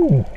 Ooh.